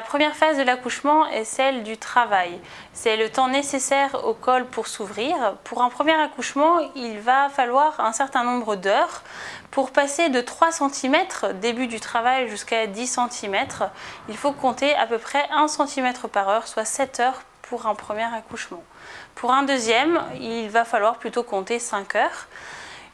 première phase de l'accouchement est celle du travail. C'est le temps nécessaire au col pour s'ouvrir. Pour un premier accouchement, il va falloir un certain nombre d'heures. Pour passer de 3 cm début du travail jusqu'à 10 cm, il faut compter à peu près 1 cm par heure, soit 7 heures pour un premier accouchement. Pour un deuxième, il va falloir plutôt compter 5 heures.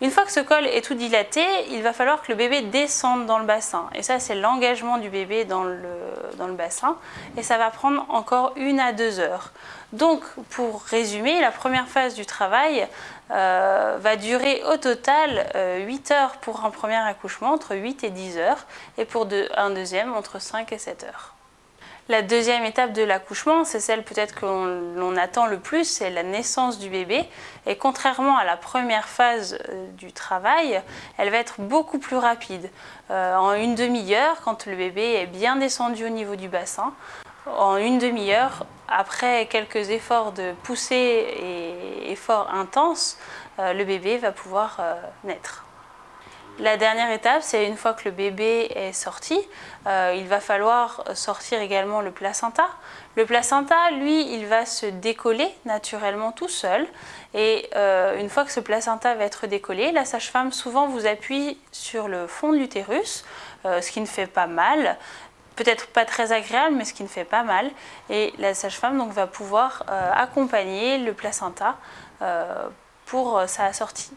Une fois que ce col est tout dilaté, il va falloir que le bébé descende dans le bassin. Et ça, c'est l'engagement du bébé dans le, dans le bassin. Et ça va prendre encore une à deux heures. Donc, pour résumer, la première phase du travail euh, va durer au total 8 euh, heures pour un premier accouchement, entre 8 et 10 heures, et pour un deuxième, entre 5 et 7 heures. La deuxième étape de l'accouchement, c'est celle peut-être que l'on attend le plus, c'est la naissance du bébé. Et contrairement à la première phase euh, du travail, elle va être beaucoup plus rapide. Euh, en une demi-heure, quand le bébé est bien descendu au niveau du bassin, en une demi-heure, après quelques efforts de poussée et efforts intenses, euh, le bébé va pouvoir naître. La dernière étape, c'est une fois que le bébé est sorti, euh, il va falloir sortir également le placenta. Le placenta, lui, il va se décoller naturellement tout seul. Et euh, une fois que ce placenta va être décollé, la sage-femme souvent vous appuie sur le fond de l'utérus, euh, ce qui ne fait pas mal. Peut-être pas très agréable, mais ce qui ne fait pas mal. Et la sage-femme donc va pouvoir accompagner le placenta pour sa sortie.